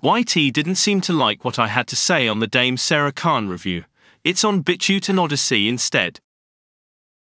YT didn't seem to like what I had to say on the Dame Sara Khan review. It's on BitChute and Odysee instead.